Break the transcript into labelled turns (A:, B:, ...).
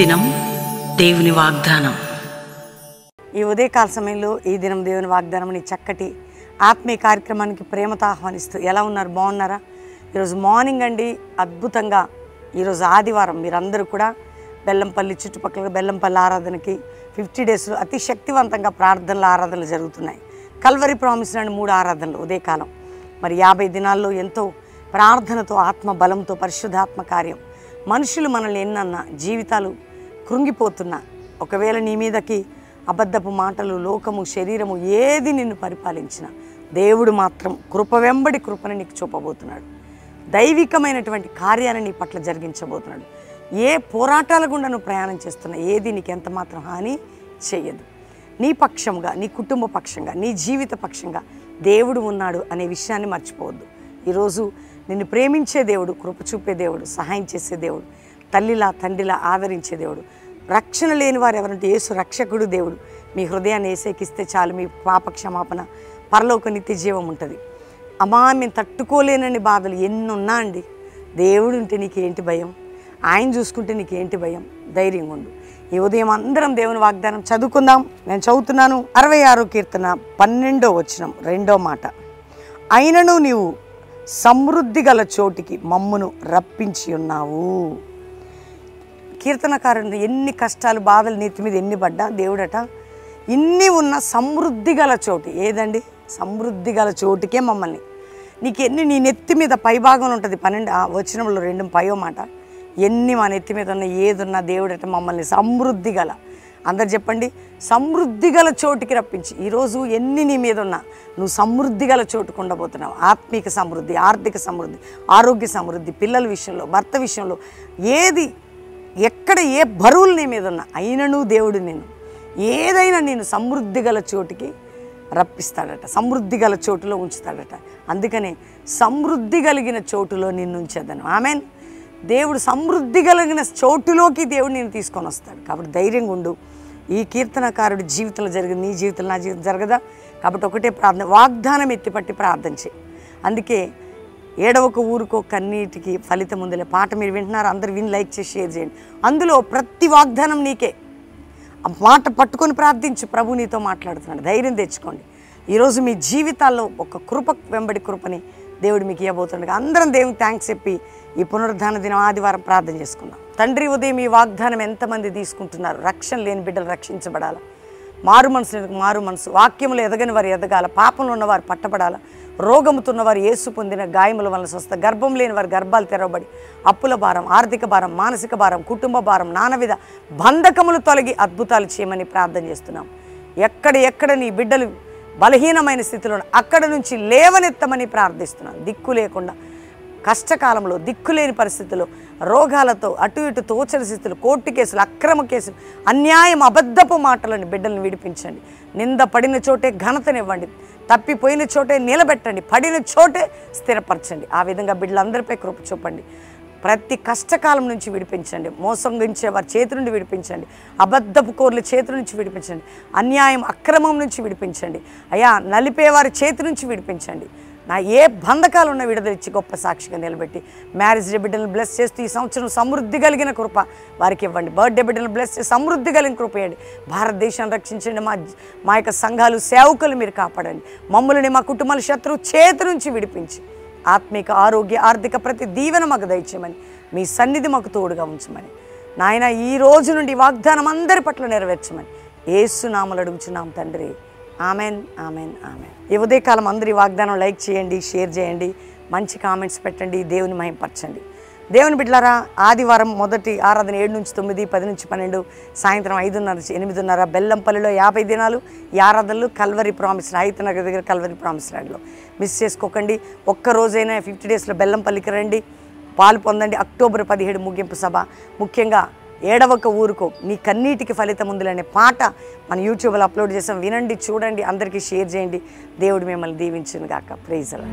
A: దినం దేవుని వాగ్దానం.
B: ఈ ఉదయకాల సమయంలో ఈ దినం దేవుని వాగ్దానం అని చక్కటి ఆత్మీయ కార్యక్రమానికి ప్రేమతో ఆహ్వానిస్తూ ఎలా ఉన్నారు? బాగున్నారా? ఈరోజు మార్నింగ్ అండి. అద్భుతంగా ఈరోజు ఆదివారం మీరందరూ కూడా బెల్లంపల్లి చుట్టుపక్కల బెల్లంపల్లి ఆరాధనకి ఫిఫ్టీ డేస్లో అతి శక్తివంతంగా ప్రార్థనలు ఆరాధనలు జరుగుతున్నాయి. కల్వరి ప్రామిస్ అని మూడు ఆరాధనలు ఉదయకాలం. మరి యాభై దినాల్లో ఎంతో ప్రార్థనతో ఆత్మ బలంతో పరిశుద్ధాత్మ కార్యం. మనుషులు మనల్ని ఎన్నన్నా జీవితాలు కృంగిపోతున్నా. ఒకవేళ నీ మీదకి అబద్ధపు మాటలు లోకము శరీరము ఏది నిన్ను పరిపాలించిన దేవుడు మాత్రం కృప వెంబడి కృపను నీకు చూపబోతున్నాడు. దైవికమైనటువంటి కార్యాలను నీ పట్ల జరిగించబోతున్నాడు. ఏ పోరాటాల గుండా నువ్వు ప్రయాణం చేస్తున్నా ఏది నీకు ఎంత మాత్రం హాని చేయదు నీ పక్షంగా నీ కుటుంబ పక్షంగా నీ జీవిత పక్షంగా దేవుడు ఉన్నాడు అనే విషయాన్ని మర్చిపోవద్దు. ఈరోజు నిన్ను ప్రేమించే దేవుడు కృప చూపే దేవుడు సహాయం చేసే దేవుడు తల్లిలా తండ్రిలా ఆదరించే దేవుడు రక్షణ లేని వారు ఎవరంటే యేసు రక్షకుడు దేవుడు. మీ హృదయాన్ని ఏసేకిస్తే చాలు మీ పాప క్షమాపణ పరలోక నిత్య జీవం ఉంటుంది. అమ్మా మేము తట్టుకోలేనని బాధలు ఎన్నున్నా అండి. దేవుడు ఉంటే నీకేంటి భయం? ఆయన చూసుకుంటే నీకేంటి భయం? ధైర్యంగా ఉండు. ఈ ఉదయం అందరం దేవుని వాగ్దానం చదువుకుందాం. నేను చదువుతున్నాను అరవై ఆరో కీర్తన పన్నెండో వచనం రెండో మాట. అయినను నీవు సమృద్ధి గల చోటికి మమ్మును రప్పించి ఉన్నావు. కీర్తనకారుడు ఎన్ని కష్టాలు బాధలు నీతి మీద ఎన్ని పడ్డా దేవుడట. ఇన్ని ఉన్న సమృద్ధి గల చోటు. ఏదండి? సమృద్ధి గల చోటుకే మమ్మల్ని. నీకు ఎన్ని నీ నెత్తి మీద పైభాగంలో ఉంటుంది? పన్నెండు ఆ రెండు పయో మాట. ఎన్ని మా నెత్తి మీద ఉన్న ఏదున్నా దేవుడట మమ్మల్ని సమృద్ధి గల. అందరు చెప్పండి. సమృద్ధి గల చోటుకి రప్పించి. ఈరోజు ఎన్ని నీ మీద ఉన్నా నువ్వు సమృద్ధి గల చోటుకు ఉండబోతున్నావు. ఆత్మీక సమృద్ధి ఆర్థిక సమృద్ధి ఆరోగ్య సమృద్ధి పిల్లల విషయంలో భర్త విషయంలో ఏది ఎక్కడ ఏ బరువులు నీ మీద ఉన్నా అయినను దేవుడు నేను ఏదైనా నేను సమృద్ధి గల చోటుకి రప్పిస్తాడట సమృద్ధి గల చోటులో ఉంచుతాడట. అందుకనే సమృద్ధి కలిగిన చోటులో నిన్ను ఉంచేదను ఆమెన్. దేవుడు సమృద్ధి కలిగిన చోటులోకి దేవుడు నేను తీసుకొని వస్తాడు. కాబట్టి ధైర్యంగా ఉండు. ఈ కీర్తనకారుడి జీవితంలో జరిగింది నీ జీవితంలో నా జీవితం జరగదా? కాబట్టి ఒకటే ప్రార్థన వాగ్దానం ఎత్తిపట్టి ప్రార్థన చేయి. అందుకే ఏడవక ఊరుకో కన్నీటికి ఫలితం ఉందిలే. పాట మీరు వింటున్నారు అందరు విని లైక్ చేసి షేర్ చేయండి. అందులో ప్రతి వాగ్దానం నీకే. ఆ మాట పట్టుకొని ప్రార్థించు ప్రభు నీతో మాట్లాడుతున్నాడు. ధైర్యం తెచ్చుకోండి. ఈరోజు మీ జీవితాల్లో ఒక కృప వెంబడి కృపని దేవుడు మీకు ఇవ్వబోతుండగా అందరం దేవుని థ్యాంక్స్ చెప్పి ఈ పునరుద్ధాన దినం ఆదివారం ప్రార్థన చేసుకుందాం. తండ్రి ఉదయం ఈ వాగ్దానం ఎంతమంది తీసుకుంటున్నారు? రక్షణ లేని బిడ్డలు రక్షించబడాల? మారు మనసు మారు మనసు. వాక్యములు ఎదగని వారు ఎదగాల పాపంలో ఉన్నవారు పట్టబడాల రోగముతున్న వారు పొందిన గాయముల వలన స్వస్థ గర్భం లేని వారి గర్భాలు తెరవబడి అప్పుల భారం ఆర్థిక భారం మానసిక భారం కుటుంబ భారం నానవిధ బంధకములు తొలగి అద్భుతాలు చేయమని ప్రార్థన చేస్తున్నాం. ఎక్కడ ఎక్కడ నీ బిడ్డలు బలహీనమైన స్థితిలో అక్కడ నుంచి లేవనెత్తమని ప్రార్థిస్తున్నాం. దిక్కు లేకుండా కష్టకాలంలో దిక్కులేని పరిస్థితుల్లో రోగాలతో అటు ఇటు తోచని స్థితులు కోర్టు కేసులు అక్రమ కేసులు అన్యాయం అబద్ధపు మాటలను బిడ్డలను విడిపించండి. నింద పడిన చోటే ఘనతనివ్వండి. తప్పిపోయిన చోటే నిలబెట్టండి. పడిన చోటే స్థిరపరచండి. ఆ విధంగా బిడ్డలందరిపై కృప చూపండి. ప్రతి కష్టకాలం నుంచి విడిపించండి. మోసంగించే వారి చేతి నుండి విడిపించండి. అబద్ధపు కోర్ల చేతి నుంచి విడిపించండి. అన్యాయం అక్రమం నుంచి విడిపించండి. అయ్యా నలిపేవారి చేతి నుంచి విడిపించండి. నా ఏ బంధకాలు ఉన్న విడుదలిచ్చి గొప్ప సాక్షిగా నిలబెట్టి మ్యారేజ్ డే బిడ్డలను బ్లెస్ చేస్తూ ఈ సంవత్సరం సమృద్ధి కలిగిన కృప వారికి ఇవ్వండి. బర్త్డే బిడ్డలను బ్లెస్ చేసి సమృద్ధి కలిగిన కృప ఇవ్వండి. భారతదేశాన్ని రక్షించండి. మా మా యొక్క సంఘాలు సేవకులు మీరు కాపాడండి. మమ్మల్ని మా కుటుంబాల శత్రువు చేతి నుంచి విడిపించి ఆత్మిక ఆరోగ్య ఆర్థిక ప్రతి దీవెన మాకు దయచేయమని మీ సన్నిధి మాకు తోడుగా ఉంచమని నాయన ఈ రోజు నుండి వాగ్దానం అందరి పట్ల నెరవేర్చమని ఏసునామలు అడుగుచున్నాం తండ్రి. Amen amen amen. ఈ ఉదయకాలం అందరి వాగ్దానం లైక్ చేయండి షేర్ చేయండి మంచి కామెంట్స్ పెట్టండి దేవుని మహింపరచండి. దేవుని బిడ్డలారా ఆదివారం మొదటి ఆరాధన ఏడు నుంచి తొమ్మిది పది నుంచి పన్నెండు సాయంత్రం ఐదున్నర ఎనిమిదిన్నర బెల్లంపల్లిలో యాభై దినాలు ఈ ఆరాధనలు కల్వరి ప్రామిస్ రైతు నగర్ దగ్గర కల్వరి ప్రామిస్ ల్యాండ్లో మిస్ చేసుకోకండి ఒక్కరోజైనా ఫిఫ్టీ డేస్లో బెల్లంపల్లికి రండి పాలు పొందండి అక్టోబర్ పదిహేడు ముగింపు సభ. ముఖ్యంగా ఏడవక ఊరుకో. నీ కన్నీటికి ఫలితం ఉందిలనే పాట మన యూట్యూబ్లో అప్లోడ్ చేసాం. వినండి చూడండి అందరికీ షేర్ చేయండి. దేవుడు మిమ్మల్ని దీవించును గాక ప్రైజ్ అలా